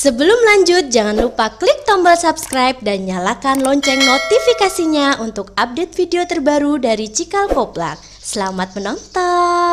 Sebelum lanjut, jangan lupa klik tombol subscribe dan nyalakan lonceng notifikasinya untuk update video terbaru dari Cikal Koplak. Selamat menonton!